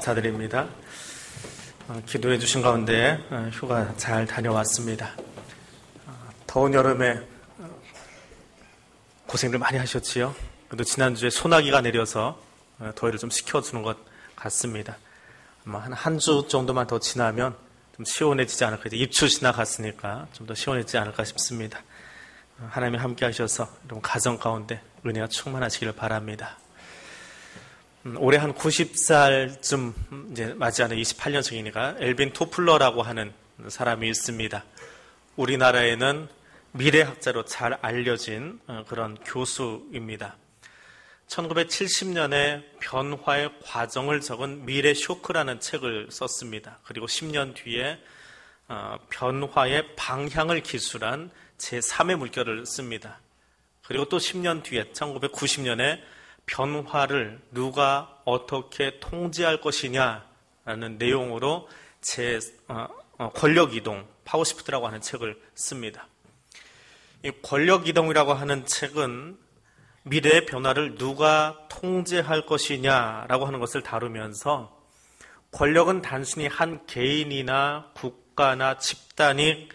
감사드립니다. 어, 기도해 주신 가운데 어, 휴가 잘 다녀왔습니다. 어, 더운 여름에 고생들 많이 하셨지요? 그래도 지난주에 소나기가 내려서 더위를 좀 식혀주는 것 같습니다. 아마 한 한 주 정도만 더 지나면 좀 시원해지지 않을까. 이제 입추 지나갔으니까 좀 더 시원해지지 않을까 싶습니다. 하나님이 함께 하셔서 여러분 가정 가운데 은혜가 충만하시기를 바랍니다. 음, 올해 한 90살쯤 이제 맞이하는 28년생이니까 엘빈 토플러라고 하는 사람이 있습니다. 우리나라에는 미래학자로 잘 알려진 어, 그런 교수입니다. 1970년에 변화의 과정을 적은 미래 쇼크라는 책을 썼습니다. 그리고 10년 뒤에 어, 변화의 방향을 기술한 제3의 물결을 씁니다. 그리고 또 10년 뒤에 1990년에 변화를 누가 어떻게 통제할 것이냐라는 내용으로 제 어, 어, 권력 이동 Powershift라고 하는 책을 씁니다. 이 권력 이동이라고 하는 책은 미래의 변화를 누가 통제할 것이냐라고 하는 것을 다루면서 권력은 단순히 한 개인이나 국가나 집단이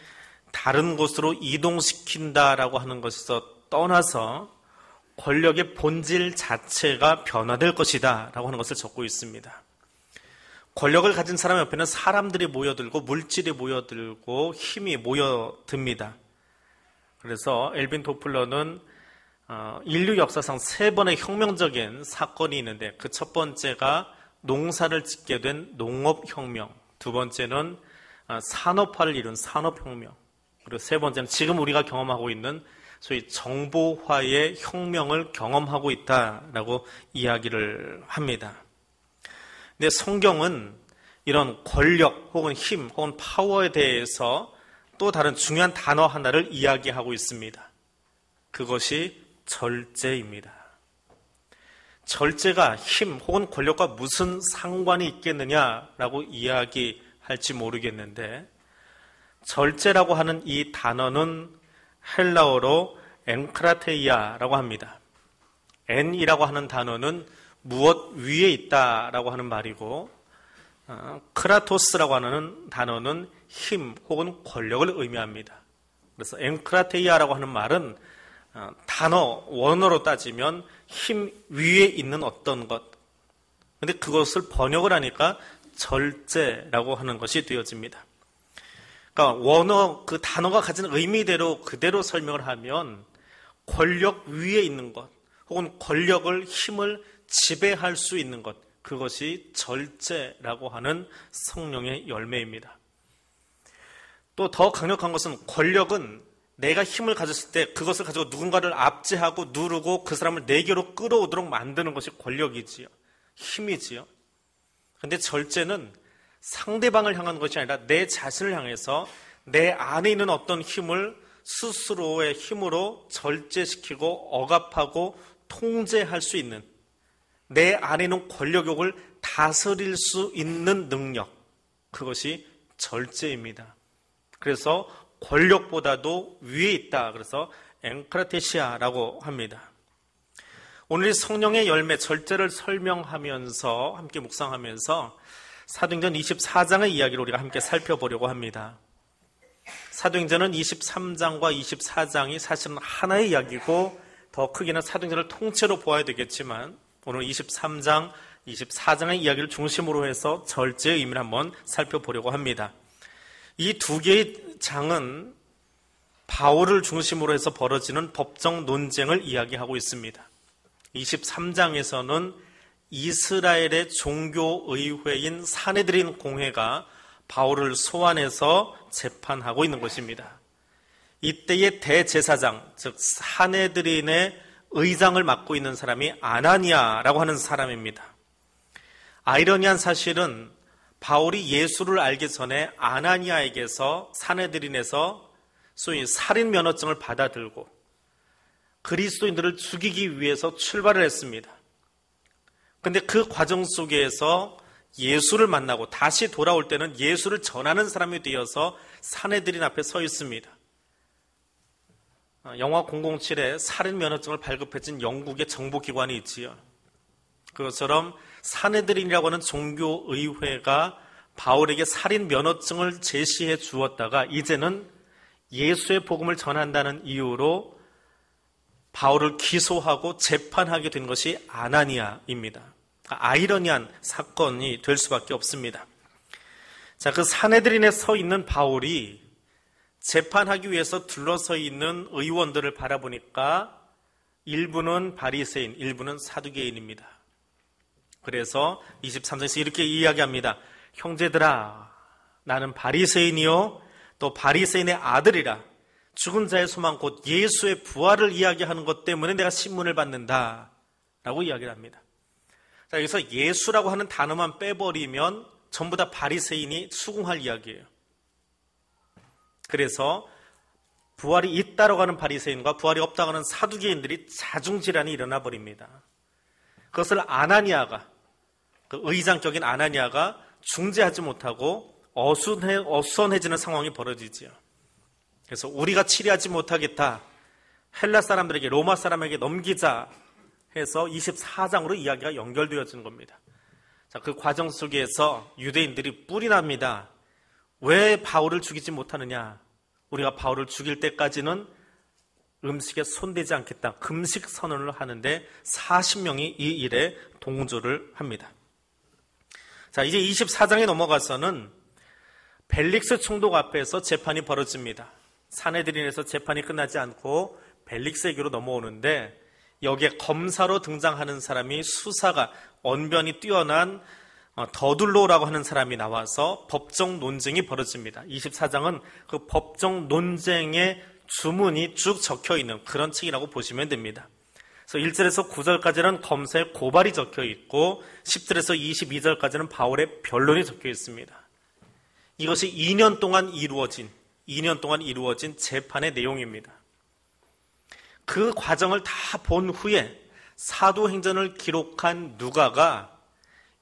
다른 곳으로 이동시킨다라고 하는 것에서 떠나서 권력의 본질 자체가 변화될 것이다 라고 하는 것을 적고 있습니다. 권력을 가진 사람 옆에는 사람들이 모여들고 물질이 모여들고 힘이 모여듭니다. 그래서 엘빈 도플러는 어, 인류 역사상 세 번의 혁명적인 사건이 있는데 그 첫 번째가 농사를 짓게 된 농업혁명, 두 번째는 어, 산업화를 이룬 산업혁명, 그리고 세 번째는 지금 우리가 경험하고 있는 소위 정보화의 혁명을 경험하고 있다라고 이야기를 합니다. 근데 성경은 이런 권력 혹은 힘 혹은 파워에 대해서 또 다른 중요한 단어 하나를 이야기하고 있습니다. 그것이 절제입니다. 절제가 힘 혹은 권력과 무슨 상관이 있겠느냐라고 이야기할지 모르겠는데 절제라고 하는 이 단어는 헬라어로 ἐγκράτεια라고 합니다. ἐν이라고 하는 단어는 무엇 위에 있다라고 하는 말이고 어, κράτος라고 하는 단어는 힘 혹은 권력을 의미합니다. 그래서 ἐγκράτεια라고 하는 말은 어, 단어 원어로 따지면 힘 위에 있는 어떤 것. 근데 그것을 번역을 하니까 절제라고 하는 것이 되어집니다. 그러니까 원어 그 단어가 가진 의미대로 그대로 설명을 하면 권력 위에 있는 것 혹은 권력을 힘을 지배할 수 있는 것 그것이 절제라고 하는 성령의 열매입니다. 또 더 강력한 것은 권력은 내가 힘을 가졌을 때 그것을 가지고 누군가를 압제하고 누르고 그 사람을 내게로 끌어오도록 만드는 것이 권력이지요. 힘이지요. 근데 절제는 상대방을 향한 것이 아니라 내 자신을 향해서 내 안에 있는 어떤 힘을 스스로의 힘으로 절제시키고 억압하고 통제할 수 있는 내 안에 있는 권력욕을 다스릴 수 있는 능력 그것이 절제입니다. 그래서 권력보다도 위에 있다. 그래서 앵크라테시아라고 합니다. 오늘 성령의 열매 절제를 설명하면서 함께 묵상하면서 사도행전 24장의 이야기를 우리가 함께 살펴보려고 합니다. 사도행전은 23장과 24장이 사실은 하나의 이야기고 더 크게는 사도행전을 통째로 보아야 되겠지만 오늘 23장, 24장의 이야기를 중심으로 해서 절제의 의미를 한번 살펴보려고 합니다. 이 두 개의 장은 바울을 중심으로 해서 벌어지는 법정 논쟁을 이야기하고 있습니다. 23장에서는 이스라엘의 종교의회인 사내들인 공회가 바울을 소환해서 재판하고 있는 것입니다. 이때의 대제사장, 즉 사내들인의 의장을 맡고 있는 사람이 아나니아라고 하는 사람입니다. 아이러니한 사실은 바울이 예수를 알기 전에 아나니아에게서 사내들인에서 소위 살인 면허증을 받아들고 그리스도인들을 죽이기 위해서 출발을 했습니다. 근데 그 과정 속에서 예수를 만나고 다시 돌아올 때는 예수를 전하는 사람이 되어서 사내들인 앞에 서 있습니다. 어, 영화 007에 살인 면허증을 발급해준 영국의 정보기관이 있지요. 그것처럼 사내들인이라고 하는 종교의회가 바울에게 살인 면허증을 제시해 주었다가 이제는 예수의 복음을 전한다는 이유로 바울을 기소하고 재판하게 된 것이 아나니아입니다. 아이러니한 사건이 될 수밖에 없습니다. 자, 그 사내들인에 서 있는 바울이 재판하기 위해서 둘러서 있는 의원들을 바라보니까 일부는 바리새인, 일부는 사두개인입니다. 그래서 23장에서 이렇게 이야기합니다. 형제들아, 나는 바리새인이요, 또 바리새인의 아들이라. 죽은 자의 소망 곧 예수의 부활을 이야기하는 것 때문에 내가 신문을 받는다. 라고 이야기를 합니다. 자, 여기서 예수라고 하는 단어만 빼버리면 전부 다 바리새인이 수긍할 이야기예요. 그래서 부활이 있다고 하는 바리새인과 부활이 없다고 하는 사두개인들이 자중질환이 일어나 버립니다. 그것을 아나니아가 그 의장격인 아나니아가 중재하지 못하고 어순해, 어선해지는 상황이 벌어지지요. 그래서 우리가 치리하지 못하겠다. 헬라 사람들에게 로마 사람에게 넘기자 해서 24장으로 이야기가 연결되어지는 겁니다. 자, 그 과정 속에서 유대인들이 뿔이 납니다. 왜 바울을 죽이지 못하느냐? 우리가 바울을 죽일 때까지는 음식에 손대지 않겠다. 금식 선언을 하는데 40명이 이 일에 동조를 합니다. 자, 이제 24장에 넘어가서는 벨릭스 총독 앞에서 재판이 벌어집니다. 사내들인에서 재판이 끝나지 않고 벨릭스에게로 넘어오는데 여기에 검사로 등장하는 사람이 수사가 언변이 뛰어난 어, 더둘로라고 하는 사람이 나와서 법정 논쟁이 벌어집니다. 24장은 그 법정 논쟁의 주문이 쭉 적혀 있는 그런 책이라고 보시면 됩니다. 그래서 1절에서 9절까지는 검사의 고발이 적혀 있고 10절에서 22절까지는 바울의 변론이 적혀 있습니다. 이것이 2년 동안 이루어진 2년 동안 이루어진 재판의 내용입니다. 그 과정을 다 본 후에 사도행전을 기록한 누가가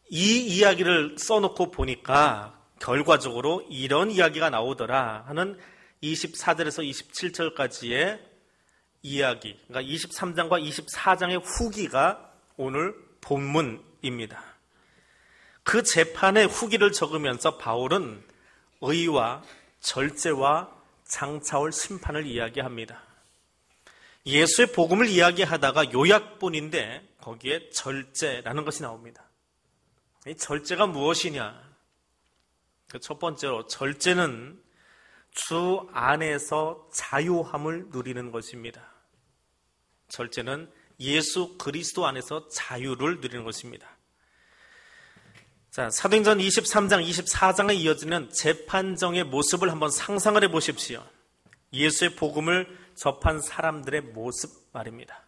이 이야기를 써놓고 보니까 결과적으로 이런 이야기가 나오더라 하는 24절에서 27절까지의 이야기, 그러니까 23장과 24장의 후기가 오늘 본문입니다. 그 재판의 후기를 적으면서 바울은 의와 절제와 장차올 심판을 이야기합니다. 예수의 복음을 이야기하다가 요약본인데 거기에 절제라는 것이 나옵니다. 이 절제가 무엇이냐? 그첫 번째로 절제는 주 안에서 자유함을 누리는 것입니다. 절제는 예수 그리스도 안에서 자유를 누리는 것입니다. 자, 사도행전 23장, 24장에 이어지는 재판정의 모습을 한번 상상을 해 보십시오. 예수의 복음을 접한 사람들의 모습 말입니다.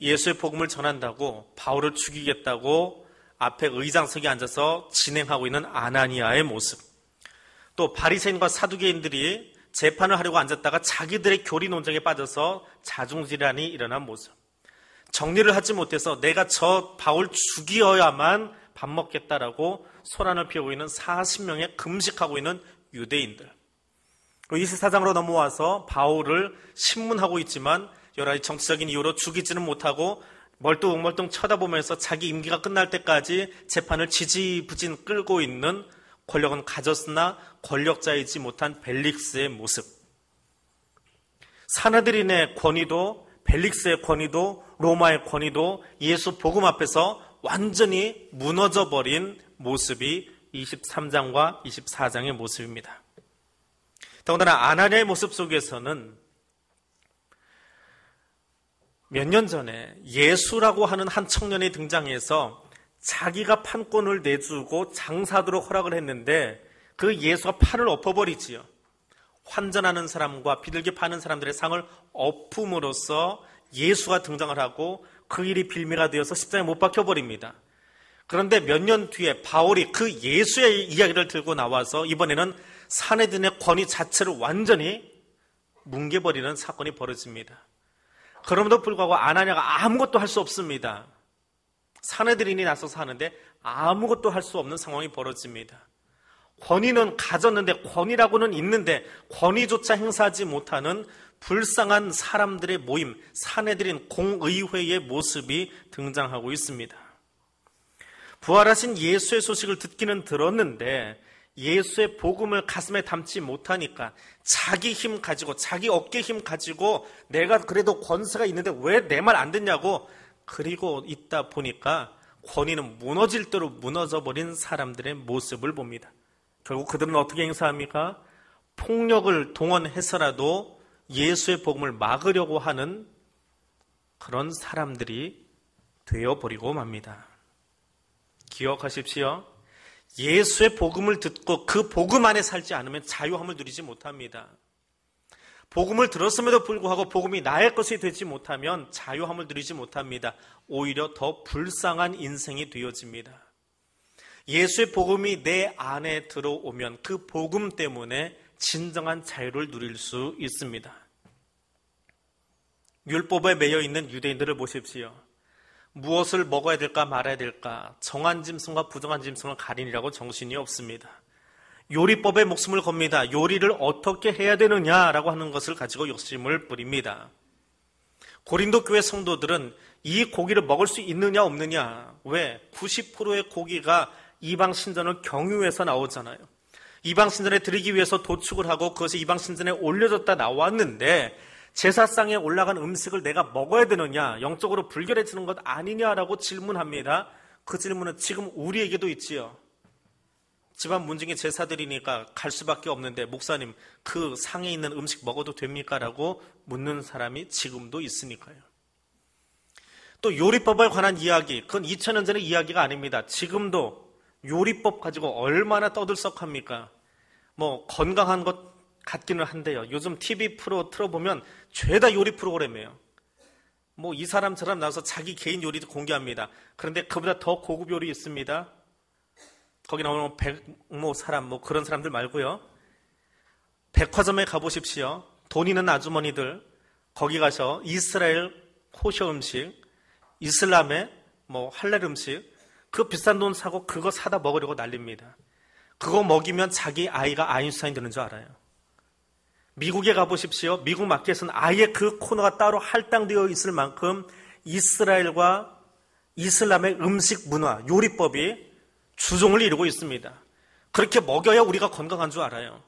예수의 복음을 전한다고 바울을 죽이겠다고 앞에 의장석에 앉아서 진행하고 있는 아나니아의 모습. 또 바리새인과 사두개인들이 재판을 하려고 앉았다가 자기들의 교리 논쟁에 빠져서 자중질환이 일어난 모습. 정리를 하지 못해서 내가 저 바울 죽이어야만 밥 먹겠다라고 소란을 피우고 있는 40명의 금식하고 있는 유대인들. 24장으로 넘어와서 바울을 신문하고 있지만 여러 가지 정치적인 이유로 죽이지는 못하고 멀뚱멀뚱 쳐다보면서 자기 임기가 끝날 때까지 재판을 지지부진 끌고 있는 권력은 가졌으나 권력자이지 못한 벨릭스의 모습. 사나들인의 권위도 벨릭스의 권위도 로마의 권위도 예수 복음 앞에서 완전히 무너져 버린 모습이 23장과 24장의 모습입니다. 더군다나 아나니아의 모습 속에서는 몇 년 전에 예수라고 하는 한 청년이 등장해서 자기가 판권을 내주고 장사도록 허락을 했는데 그 예수가 판을 엎어버리지요. 환전하는 사람과 비둘기 파는 사람들의 상을 엎음으로써 예수가 등장을 하고 그 일이 빌미가 되어서 십자가에 못 박혀버립니다. 그런데 몇 년 뒤에 바울이 그 예수의 이야기를 들고 나와서 이번에는 사내들의 권위 자체를 완전히 뭉개버리는 사건이 벌어집니다. 그럼에도 불구하고 아나냐가 아무것도 할 수 없습니다. 사내들인이 나서서 하는데 아무것도 할 수 없는 상황이 벌어집니다. 권위는 가졌는데 권위라고는 있는데 권위조차 행사하지 못하는 불쌍한 사람들의 모임, 사내들인 공의회의 모습이 등장하고 있습니다. 부활하신 예수의 소식을 듣기는 들었는데 예수의 복음을 가슴에 담지 못하니까 자기 힘 가지고 자기 어깨 힘 가지고 내가 그래도 권세가 있는데 왜 내 말 안 듣냐고 그리고 있다 보니까 권위는 무너질 대로 무너져 버린 사람들의 모습을 봅니다. 결국 그들은 어떻게 행사합니까? 폭력을 동원해서라도 예수의 복음을 막으려고 하는 그런 사람들이 되어버리고 맙니다. 기억하십시오. 예수의 복음을 듣고 그 복음 안에 살지 않으면 자유함을 누리지 못합니다. 복음을 들었음에도 불구하고 복음이 나의 것이 되지 못하면 자유함을 누리지 못합니다. 오히려 더 불쌍한 인생이 되어집니다. 예수의 복음이 내 안에 들어오면 그 복음 때문에 진정한 자유를 누릴 수 있습니다. 율법에 매여 있는 유대인들을 보십시오. 무엇을 먹어야 될까 말아야 될까 정한 짐승과 부정한 짐승을 가리니라고 정신이 없습니다. 요리법에 목숨을 겁니다. 요리를 어떻게 해야 되느냐라고 하는 것을 가지고 욕심을 부립니다. 고린도 교회 성도들은 이 고기를 먹을 수 있느냐 없느냐 왜 90%의 고기가 이방 신전을 경유해서 나오잖아요. 이방 신전에 드리기 위해서 도축을 하고 그것이 이방 신전에 올려졌다 나왔는데 제사상에 올라간 음식을 내가 먹어야 되느냐, 영적으로 불결해지는 것 아니냐라고 질문합니다. 그 질문은 지금 우리에게도 있지요. 집안 문중에 제사드리니까 갈 수밖에 없는데 목사님 그 상에 있는 음식 먹어도 됩니까? 라고 묻는 사람이 지금도 있으니까요. 또 요리법에 관한 이야기, 그건 2000년 전의 이야기가 아닙니다. 지금도 요리법 가지고 얼마나 떠들썩합니까? 뭐 건강한 것 같기는 한데요. 요즘 TV 프로 틀어보면 죄다 요리 프로그램이에요. 뭐 이 사람처럼 나와서 자기 개인 요리도 공개합니다. 그런데 그보다 더 고급 요리 있습니다. 거기 나오는 백모 사람, 뭐 그런 사람들 말고요. 백화점에 가보십시오. 돈 있는 아주머니들 거기 가서 이스라엘 코셔 음식, 이슬람의 뭐 할랄 음식 그 비싼 돈 사고 그거 사다 먹으려고 난립니다. 그거 먹이면 자기 아이가 아인슈타인 되는 줄 알아요. 미국에 가보십시오. 미국 마켓은 아예 그 코너가 따로 할당되어 있을 만큼 이스라엘과 이슬람의 음식 문화, 요리법이 주종을 이루고 있습니다. 그렇게 먹여야 우리가 건강한 줄 알아요.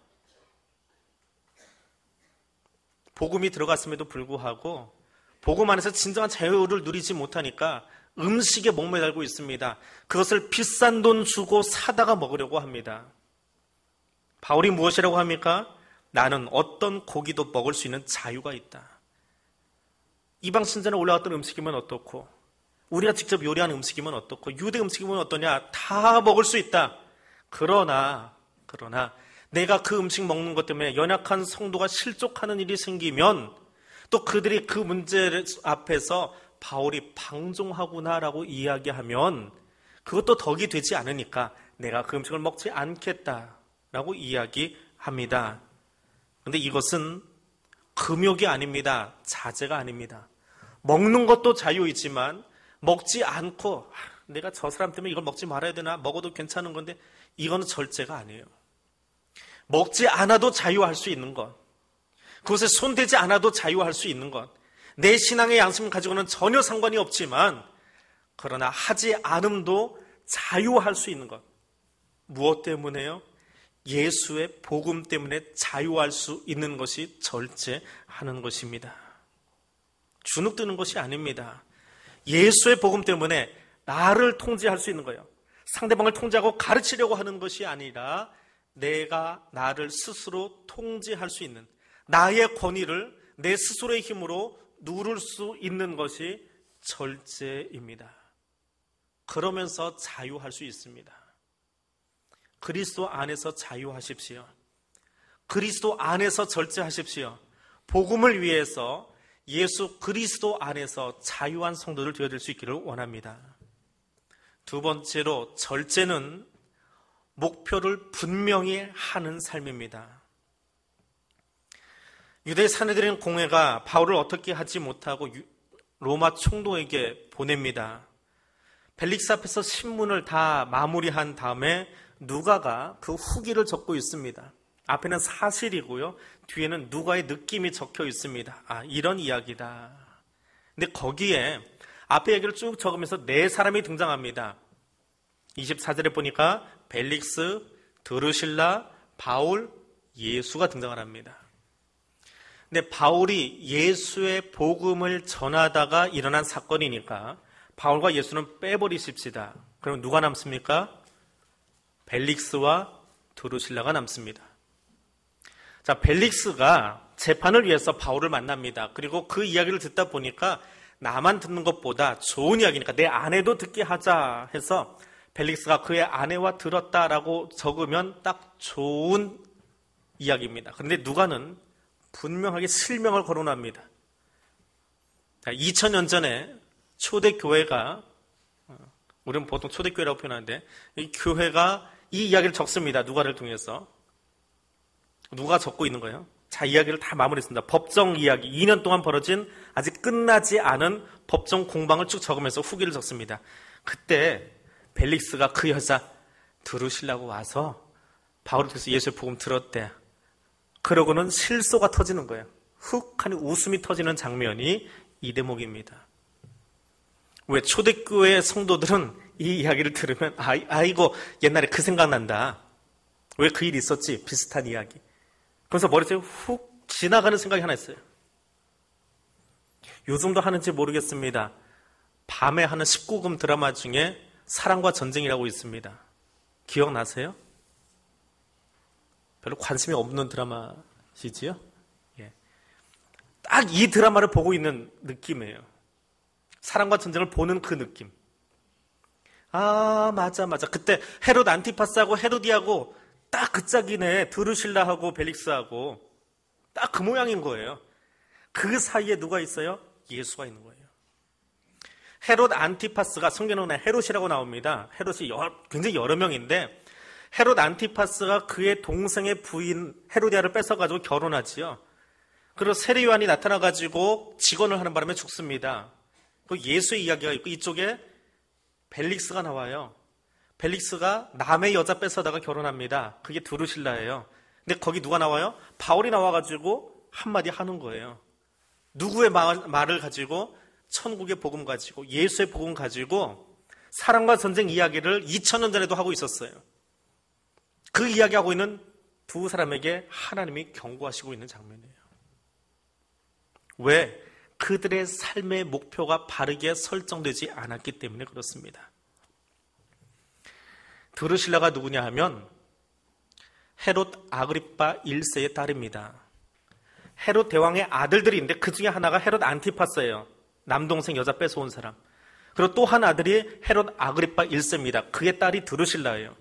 복음이 들어갔음에도 불구하고 복음 안에서 진정한 자유를 누리지 못하니까 음식에 목매달고 있습니다. 그것을 비싼 돈 주고 사다가 먹으려고 합니다. 바울이 무엇이라고 합니까? 나는 어떤 고기도 먹을 수 있는 자유가 있다. 이방 신전에 올라왔던 음식이면 어떻고, 우리가 직접 요리한 음식이면 어떻고, 유대 음식이면 어떠냐, 다 먹을 수 있다. 그러나, 그러나, 내가 그 음식 먹는 것 때문에 연약한 성도가 실족하는 일이 생기면, 또 그들이 그 문제 앞에서 바울이 방종하구나라고 이야기하면, 그것도 덕이 되지 않으니까 내가 그 음식을 먹지 않겠다라고 이야기합니다. 근데 이것은 금욕이 아닙니다. 자제가 아닙니다. 먹는 것도 자유이지만 먹지 않고 아, 내가 저 사람 때문에 이걸 먹지 말아야 되나 먹어도 괜찮은 건데 이거는 절제가 아니에요. 먹지 않아도 자유할 수 있는 것. 그것에 손대지 않아도 자유할 수 있는 것. 내 신앙의 양심을 가지고는 전혀 상관이 없지만 그러나 하지 않음도 자유할 수 있는 것. 무엇 때문에요? 예수의 복음 때문에 자유할 수 있는 것이 절제하는 것입니다. 주눅드는 것이 아닙니다. 예수의 복음 때문에 나를 통제할 수 있는 거예요. 상대방을 통제하고 가르치려고 하는 것이 아니라 내가 나를 스스로 통제할 수 있는 나의 권위를 내 스스로의 힘으로 누를 수 있는 것이 절제입니다. 그러면서 자유할 수 있습니다. 그리스도 안에서 자유하십시오. 그리스도 안에서 절제하십시오. 복음을 위해서 예수 그리스도 안에서 자유한 성도들 되어질 수 있기를 원합니다. 두 번째로 절제는 목표를 분명히 하는 삶입니다. 유대 사내들인 공회가 바울을 어떻게 하지 못하고 로마 총독에게 보냅니다. 벨릭스 앞에서 신문을 다 마무리한 다음에 누가가 그 후기를 적고 있습니다. 앞에는 사실이고요. 뒤에는 누가의 느낌이 적혀 있습니다. 아, 이런 이야기다. 근데 거기에 앞에 얘기를 쭉 적으면서 네 사람이 등장합니다. 24절에 보니까 벨릭스, 드루실라, 바울, 예수가 등장을 합니다. 근데 바울이 예수의 복음을 전하다가 일어난 사건이니까 바울과 예수는 빼버리십시다. 그럼 누가 남습니까? 벨릭스와 드루실라가 남습니다. 자, 벨릭스가 재판을 위해서 바울을 만납니다. 그리고 그 이야기를 듣다 보니까 나만 듣는 것보다 좋은 이야기니까 내 아내도 듣게 하자 해서 벨릭스가 그의 아내와 들었다라고 적으면 딱 좋은 이야기입니다. 그런데 누가는 분명하게 실명을 거론합니다. 2000년 전에 초대교회가, 어, 우리는 보통 초대교회라고 표현하는데, 이 교회가 이 이야기를 적습니다. 누가를 통해서. 누가 적고 있는 거예요? 자, 이야기를 다 마무리했습니다. 법정 이야기, 2년 동안 벌어진 아직 끝나지 않은 법정 공방을 쭉 적으면서 후기를 적습니다. 그때 벨릭스가 그 여자 들으시려고 와서 바울을 통해서 예수의 복음 들었대. 그러고는 실소가 터지는 거예요. 훅 하니 웃음이 터지는 장면이 이 대목입니다. 왜 초대교회 성도들은 이 이야기를 들으면 아, 아이고 옛날에 그 생각난다. 왜 그 일이 있었지? 비슷한 이야기. 그래서 머릿속에 훅 지나가는 생각이 하나 있어요. 요즘도 하는지 모르겠습니다. 밤에 하는 19금 드라마 중에 사랑과 전쟁이라고 있습니다. 기억나세요? 별로 관심이 없는 드라마시지요? 예. 딱 이 드라마를 보고 있는 느낌이에요. 사랑과 전쟁을 보는 그 느낌. 아, 맞아, 맞아. 그때 헤롯 안티파스하고 헤로디하고 딱 그 짝이네. 드루실라하고 벨릭스하고 딱 그 모양인 거예요. 그 사이에 누가 있어요? 예수가 있는 거예요. 헤롯 안티파스가 성경에 헤롯이라고 나옵니다. 헤롯이 굉장히 여러 명인데 헤롯 안티파스가 그의 동생의 부인 헤로디아를 뺏어가지고 결혼하지요. 그리고 세례요한이 나타나가지고 직언을 하는 바람에 죽습니다. 그 예수의 이야기가 있고 이쪽에 벨릭스가 나와요. 벨릭스가 남의 여자 뺏어다가 결혼합니다. 그게 두루실라예요. 근데 거기 누가 나와요? 바울이 나와가지고 한마디 하는 거예요. 누구의 말 을 가지고 천국의 복음 가지고 예수의 복음 가지고 사랑과 전쟁 이야기를 2000년 전에도 하고 있었어요. 그 이야기하고 있는 두 사람에게 하나님이 경고하시고 있는 장면이에요. 왜? 그들의 삶의 목표가 바르게 설정되지 않았기 때문에 그렇습니다. 드르실라가 누구냐 하면 헤롯 아그리파 1세의 딸입니다. 헤롯 대왕의 아들들이 있는데 그 중에 하나가 헤롯 안티파스예요. 남동생 여자 뺏어온 사람. 그리고 또 한 아들이 헤롯 아그리파 1세입니다. 그의 딸이 드루실라예요.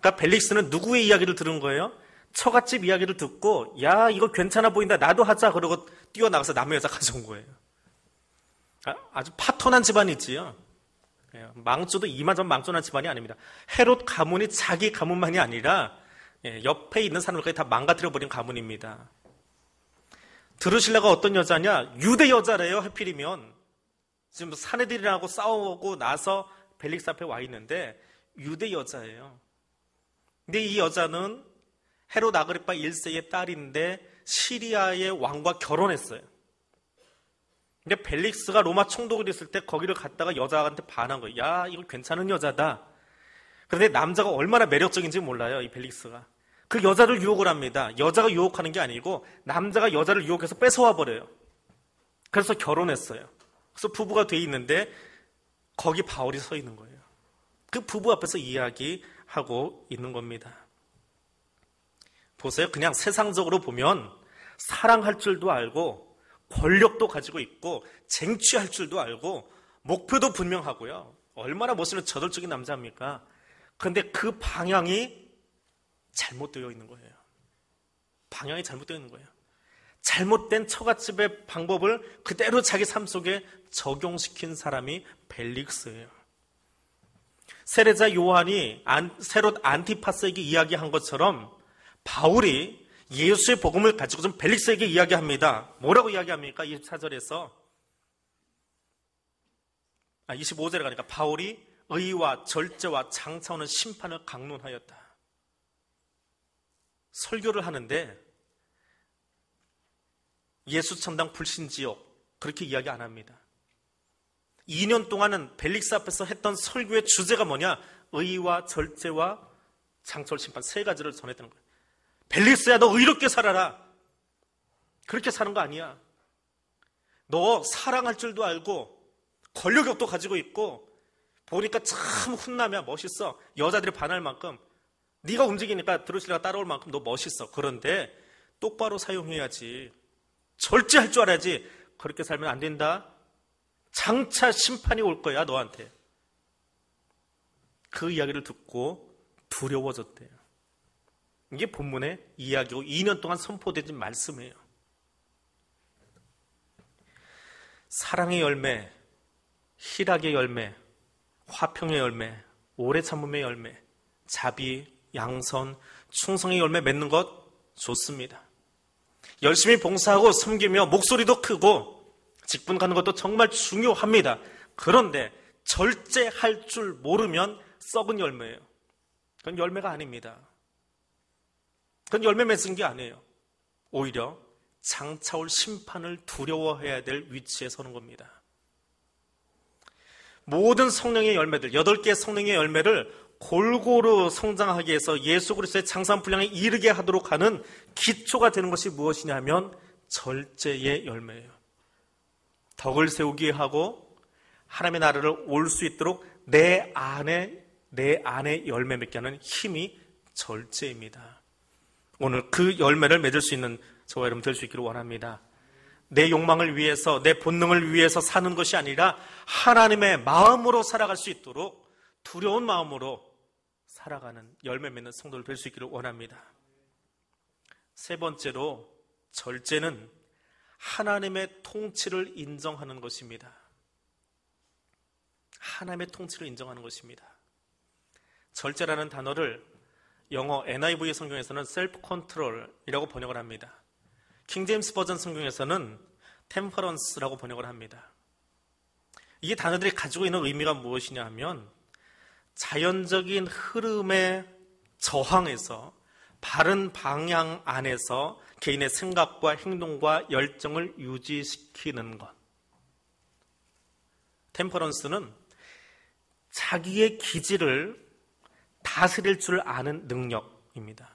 그러니까 벨릭스는 누구의 이야기를 들은 거예요? 처갓집 이야기를 듣고 야 이거 괜찮아 보인다 나도 하자 그러고 뛰어나가서 남의 여자 가져온 거예요. 아, 주 파토난 집안이지요. 예, 망조도 이만저만 망조난 집안이 아닙니다. 헤롯 가문이 자기 가문만이 아니라 예, 옆에 있는 사람들까지 다 망가뜨려 버린 가문입니다. 들으실래가 어떤 여자냐? 유대 여자래요. 해필이면 지금 사내들이라고 싸우고 나서 벨릭스 앞에 와 있는데 유대 여자예요. 근데 이 여자는 헤롯 아그리파 1세의 딸인데 시리아의 왕과 결혼했어요. 근데 벨릭스가 로마 총독이 됐을 때 거기를 갔다가 여자한테 반한 거예요. 야, 이거 괜찮은 여자다. 그런데 남자가 얼마나 매력적인지 몰라요, 이 벨릭스가. 그 여자를 유혹을 합니다. 여자가 유혹하는 게 아니고 남자가 여자를 유혹해서 뺏어와 버려요. 그래서 결혼했어요. 그래서 부부가 돼 있는데 거기 바울이 서 있는 거예요. 그 부부 앞에서 이야기하고 있는 겁니다. 보세요. 그냥 세상적으로 보면 사랑할 줄도 알고 권력도 가지고 있고 쟁취할 줄도 알고 목표도 분명하고요. 얼마나 멋있는 저돌적인 남자입니까? 그런데 그 방향이 잘못되어 있는 거예요. 방향이 잘못되어 있는 거예요. 잘못된 처갓집의 방법을 그대로 자기 삶 속에 적용시킨 사람이 벨릭스예요. 세례자 요한이 안, 세롯 안티파스에게 이야기한 것처럼 바울이 예수의 복음을 가지고 좀 벨릭스에게 이야기합니다. 뭐라고 이야기합니까? 24절에서. 아, 25절에 가니까 바울이 의와 절제와 장차오는 심판을 강론하였다. 설교를 하는데 예수 천당 불신지옥 그렇게 이야기 안 합니다. 2년 동안은 벨릭스 앞에서 했던 설교의 주제가 뭐냐? 의와 절제와 장철 심판 세 가지를 전했다는 거예요. 벨리스야 너 의롭게 살아라. 그렇게 사는 거 아니야. 너 사랑할 줄도 알고 권력욕도 가지고 있고 보니까 참 훈남이야 멋있어. 여자들이 반할 만큼 네가 움직이니까 드루실레가 따라올 만큼 너 멋있어. 그런데 똑바로 사용해야지. 절제할 줄 알아야지. 그렇게 살면 안 된다. 장차 심판이 올 거야 너한테. 그 이야기를 듣고 두려워졌대요. 이게 본문의 이야기고 2년 동안 선포되진 말씀이에요. 사랑의 열매, 희락의 열매, 화평의 열매, 오래 참음의 열매, 자비, 양선, 충성의 열매 맺는 것 좋습니다. 열심히 봉사하고 섬기며 목소리도 크고 직분 가는 것도 정말 중요합니다. 그런데 절제할 줄 모르면 썩은 열매예요. 그건 열매가 아닙니다. 그건 열매 맺은 게 아니에요. 오히려 장차올 심판을 두려워해야 될 위치에 서는 겁니다. 모든 성령의 열매들, 여덟 개의 성령의 열매를 골고루 성장하게 해서 예수 그리스도의 장산 분량에 이르게 하도록 하는 기초가 되는 것이 무엇이냐면 절제의 열매예요. 덕을 세우게 하고 하나님의 나라를 올 수 있도록 내 안에 내 안에 열매 맺게 하는 힘이 절제입니다. 오늘 그 열매를 맺을 수 있는 저와 여러분 될 수 있기를 원합니다. 내 욕망을 위해서, 내 본능을 위해서 사는 것이 아니라 하나님의 마음으로 살아갈 수 있도록 두려운 마음으로 살아가는 열매 맺는 성도를 될 수 있기를 원합니다. 세 번째로 절제는 하나님의 통치를 인정하는 것입니다. 하나님의 통치를 인정하는 것입니다. 절제라는 단어를 영어 NIV 성경에서는 self-control이라고 번역을 합니다. King James Version 성경에서는 temperance라고 번역을 합니다. 이 단어들이 가지고 있는 의미가 무엇이냐 하면 자연적인 흐름에 저항해서 바른 방향 안에서 개인의 생각과 행동과 열정을 유지시키는 것. 템퍼런스는 자기의 기질을 다스릴 줄 아는 능력입니다.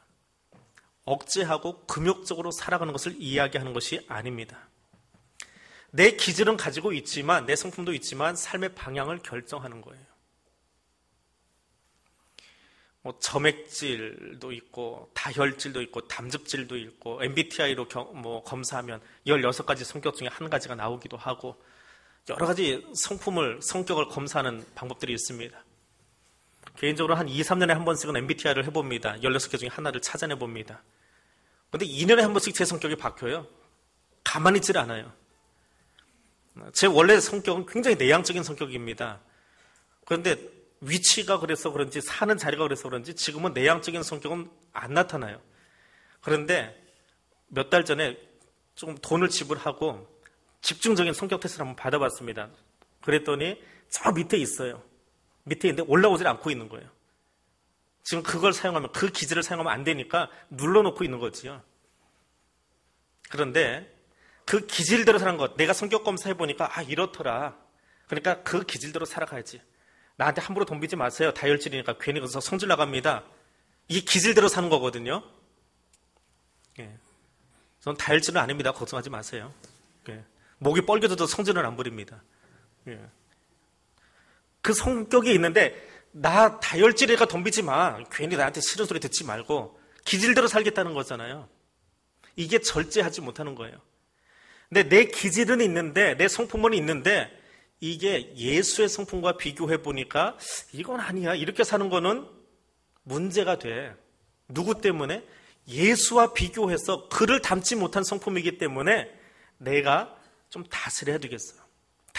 억제하고 금욕적으로 살아가는 것을 이야기하는 것이 아닙니다. 내 기질은 가지고 있지만, 내 성품도 있지만, 삶의 방향을 결정하는 거예요. 뭐, 점액질도 있고, 다혈질도 있고, 담즙질도 있고, MBTI로 경, 뭐, 검사하면 16가지 성격 중에 한 가지가 나오기도 하고, 여러 가지 성품을, 성격을 검사하는 방법들이 있습니다. 개인적으로 한 2, 3년에 한 번씩은 MBTI를 해봅니다. 16개 중에 하나를 찾아내 봅니다. 근데 2년에 한 번씩 제 성격이 바뀌어요. 가만히 있질 않아요. 제 원래 성격은 굉장히 내향적인 성격입니다. 그런데 위치가 그래서 그런지 사는 자리가 그래서 그런지 지금은 내향적인 성격은 안 나타나요. 그런데 몇 달 전에 조금 돈을 지불하고 집중적인 성격 테스트를 한번 받아봤습니다. 그랬더니 저 밑에 있어요. 밑에 있는데 올라오질 않고 있는 거예요. 지금 그걸 사용하면 그 기질을 사용하면 안 되니까 눌러놓고 있는 거지요. 그런데 그 기질대로 사는 것, 내가 성격 검사해 보니까 아 이렇더라. 그러니까 그 기질대로 살아가야지. 나한테 함부로 돈 비지 마세요. 다혈질이니까 괜히 거기서 성질 나갑니다. 이게 기질대로 사는 거거든요. 예. 전 다혈질은 아닙니다. 걱정하지 마세요. 예. 목이 뻘개져도 성질은 안 부립니다. 예. 그 성격이 있는데 나 다혈질이니까 덤비지 마. 괜히 나한테 싫은 소리 듣지 말고 기질대로 살겠다는 거잖아요. 이게 절제하지 못하는 거예요. 근데 내 기질은 있는데 내 성품은 있는데 이게 예수의 성품과 비교해 보니까 이건 아니야. 이렇게 사는 거는 문제가 돼. 누구 때문에? 예수와 비교해서 그를 닮지 못한 성품이기 때문에 내가 좀 다스려야 되겠어요.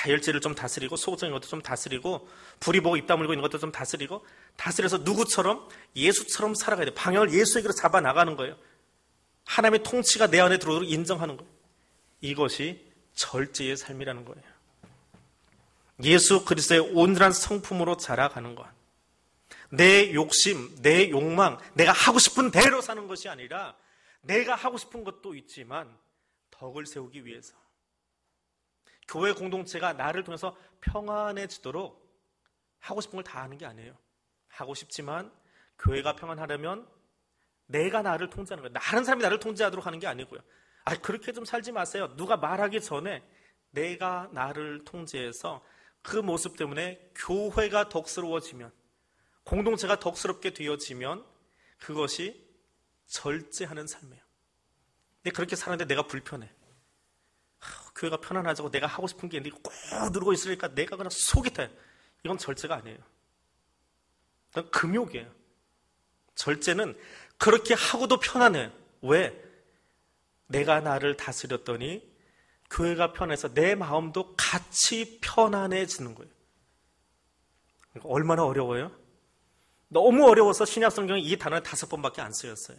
다혈질을 좀 다스리고 소극적인 것도 좀 다스리고 불이 보고 입 다물고 있는 것도 좀 다스리고 다스려서 누구처럼 예수처럼 살아가야 돼. 방향을 예수에게로 잡아 나가는 거예요. 하나님의 통치가 내 안에 들어오도록 인정하는 거예요. 이것이 절제의 삶이라는 거예요. 예수 그리스도의 온전한 성품으로 자라가는 것. 내 욕심, 내 욕망, 내가 하고 싶은 대로 사는 것이 아니라 내가 하고 싶은 것도 있지만 덕을 세우기 위해서 교회 공동체가 나를 통해서 평안해지도록 하고 싶은 걸 다 하는 게 아니에요. 하고 싶지만 교회가 평안하려면 내가 나를 통제하는 거예요. 다른 사람이 나를 통제하도록 하는 게 아니고요. 아, 그렇게 좀 살지 마세요. 누가 말하기 전에 내가 나를 통제해서 그 모습 때문에 교회가 덕스러워지면 공동체가 덕스럽게 되어지면 그것이 절제하는 삶이에요. 근데 그렇게 사는데 내가 불편해. 교회가 편안하자고 내가 하고 싶은 게 있는데 꼭 누르고 있으니까 내가 그냥 속이 타요. 이건 절제가 아니에요. 이건 금욕이에요. 절제는 그렇게 하고도 편안해요. 왜? 내가 나를 다스렸더니 교회가 편해서 내 마음도 같이 편안해지는 거예요. 얼마나 어려워요? 너무 어려워서 신약성경에 이 단어를 다섯 번밖에 안 쓰였어요.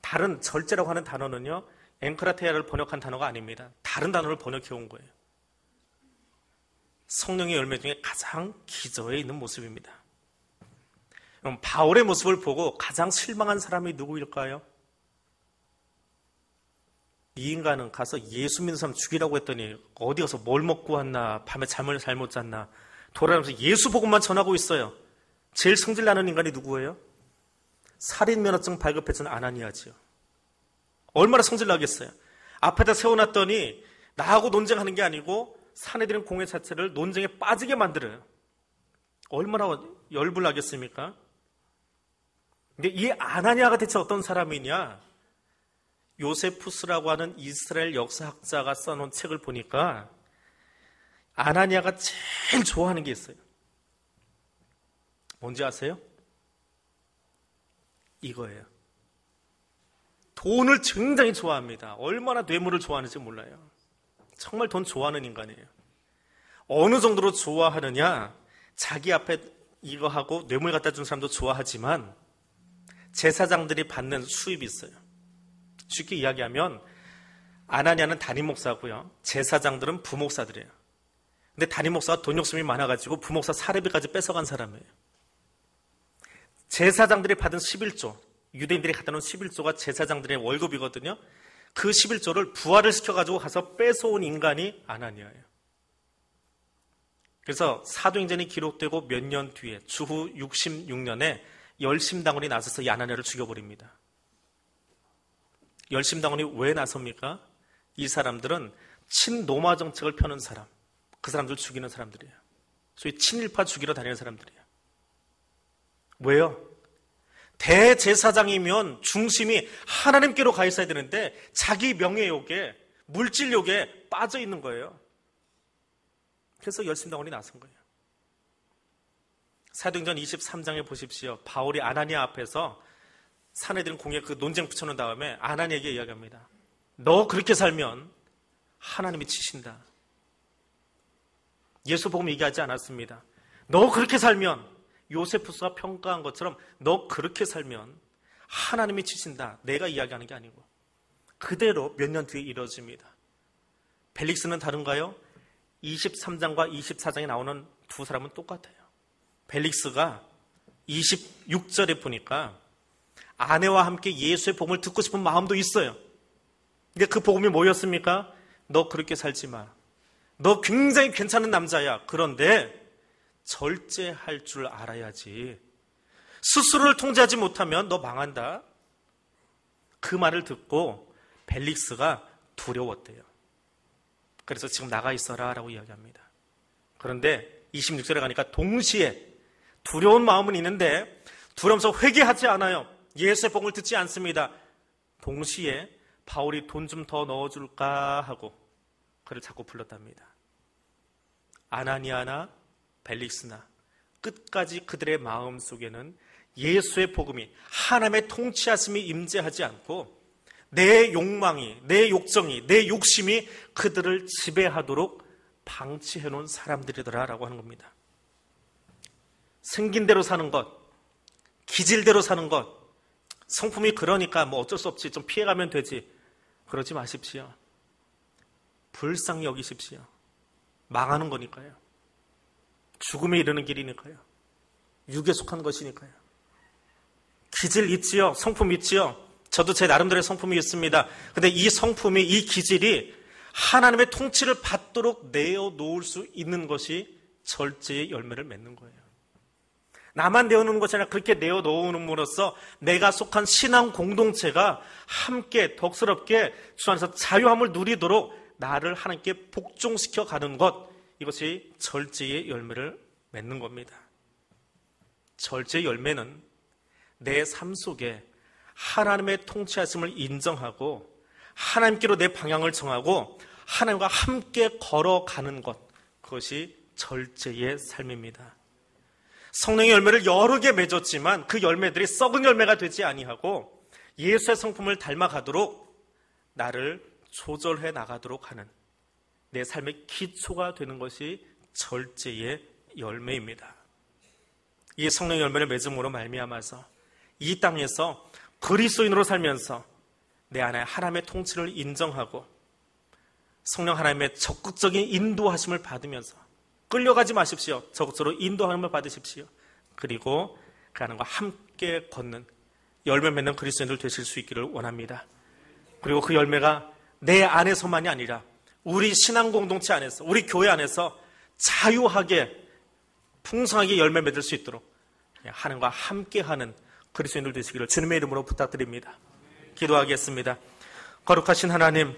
다른 절제라고 하는 단어는요, 앵크라테아를 번역한 단어가 아닙니다. 다른 단어를 번역해 온 거예요. 성령의 열매 중에 가장 기저에 있는 모습입니다. 그럼 바울의 모습을 보고 가장 실망한 사람이 누구일까요? 이 인간은 가서 예수 믿는 사람 죽이라고 했더니 어디 가서 뭘 먹고 왔나 밤에 잠을 잘 못 잤나 돌아가면서 예수 복음만 전하고 있어요. 제일 성질 나는 인간이 누구예요? 살인 면허증 발급했던 아나니아지요. 얼마나 성질 나겠어요. 앞에다 세워놨더니 나하고 논쟁하는 게 아니고 사내들은 공회 자체를 논쟁에 빠지게 만들어요. 얼마나 열불 나겠습니까? 근데 이 아나니아가 대체 어떤 사람이냐? 요세푸스라고 하는 이스라엘 역사학자가 써놓은 책을 보니까 아나니아가 제일 좋아하는 게 있어요. 뭔지 아세요? 이거예요. 돈을 굉장히 좋아합니다. 얼마나 뇌물을 좋아하는지 몰라요. 정말 돈 좋아하는 인간이에요. 어느 정도로 좋아하느냐? 자기 앞에 이거 하고 뇌물 갖다 준 사람도 좋아하지만 제사장들이 받는 수입이 있어요. 쉽게 이야기하면 아나니아는 담임 목사고요. 제사장들은 부목사들이에요. 근데 담임 목사가 돈 욕심이 많아가지고 부목사 사례비까지 뺏어간 사람이에요. 제사장들이 받은 11조, 유대인들이 갖다 놓은 11조가 제사장들의 월급이거든요. 그 11조를 부활을 시켜가지고 가서 뺏어온 인간이 아나니아예요. 그래서 사도행전이 기록되고 몇 년 뒤에 주후 66년에 열심당원이 나서서 이 아나니아를 죽여버립니다. 열심당원이 왜 나섭니까? 이 사람들은 친노마 정책을 펴는 사람, 그 사람들 죽이는 사람들이에요. 소위 친일파 죽이러 다니는 사람들이에요. 왜요? 대제사장이면 중심이 하나님께로 가 있어야 되는데 자기 명예욕에 물질욕에 빠져 있는 거예요. 그래서 열심당원이 나선 거예요. 사도행전 23장에 보십시오. 바울이 아나니아 앞에서 사내들은 공에 그 논쟁 붙여놓은 다음에 아나니에게 이야기합니다. 너 그렇게 살면 하나님이 치신다. 예수 복음 얘기하지 않았습니다. 너 그렇게 살면 요세푸스가 평가한 것처럼 너 그렇게 살면 하나님이 치신다. 내가 이야기하는 게 아니고 그대로 몇 년 뒤에 이뤄집니다. 벨릭스는 다른가요? 23장과 24장에 나오는 두 사람은 똑같아요. 벨릭스가 26절에 보니까 아내와 함께 예수의 복음을 듣고 싶은 마음도 있어요. 근데 그 복음이 뭐였습니까? 너 그렇게 살지 마. 너 굉장히 괜찮은 남자야. 그런데 절제할 줄 알아야지. 스스로를 통제하지 못하면 너 망한다. 그 말을 듣고 벨릭스가 두려웠대요. 그래서 지금 나가 있어라 라고 이야기합니다. 그런데 26절에 가니까 동시에 두려운 마음은 있는데 두려움서 회개하지 않아요. 예수의 복을 듣지 않습니다. 동시에 바울이 돈 좀 더 넣어줄까 하고 그를 자꾸 불렀답니다. 아나니아나 벨릭스나 끝까지 그들의 마음 속에는 예수의 복음이 하나님의 통치하심이 임재하지 않고 내 욕망이, 내 욕정이, 내 욕심이 그들을 지배하도록 방치해 놓은 사람들이더라라고 하는 겁니다. 생긴 대로 사는 것, 기질대로 사는 것, 성품이 그러니까 뭐 어쩔 수 없지, 좀 피해가면 되지. 그러지 마십시오. 불쌍히 여기십시오. 망하는 거니까요. 죽음에 이르는 길이니까요. 육에 속한 것이니까요. 기질 있지요. 성품 있지요. 저도 제 나름대로의 성품이 있습니다. 근데 이 성품이, 이 기질이 하나님의 통치를 받도록 내어 놓을 수 있는 것이 절제의 열매를 맺는 거예요. 나만 내어놓는 것이 아니라 그렇게 내어놓음으로써 내가 속한 신앙 공동체가 함께 덕스럽게 주 안에서 자유함을 누리도록 나를 하나님께 복종시켜 가는 것 이것이 절제의 열매를 맺는 겁니다. 절제 열매는 내 삶 속에 하나님의 통치하심을 인정하고 하나님께로 내 방향을 정하고 하나님과 함께 걸어가는 것 그것이 절제의 삶입니다. 성령의 열매를 여러 개 맺었지만 그 열매들이 썩은 열매가 되지 아니하고 예수의 성품을 닮아가도록 나를 조절해 나가도록 하는 내 삶의 기초가 되는 것이 절제의 열매입니다. 이 성령의 열매를 맺음으로 말미암아서 이 땅에서 그리스도인으로 살면서 내 안에 하나님의 통치를 인정하고 성령 하나님의 적극적인 인도하심을 받으면서 끌려가지 마십시오. 적극적으로 인도하심을 받으십시오. 그리고 그 하나님과 함께 걷는 열매 맺는 그리스도인들 되실 수 있기를 원합니다. 그리고 그 열매가 내 안에서만이 아니라 우리 신앙 공동체 안에서 우리 교회 안에서 자유하게 풍성하게 열매 맺을 수 있도록 하나님과 함께하는 그리스도인들 되시기를 주님의 이름으로 부탁드립니다. 기도하겠습니다. 거룩하신 하나님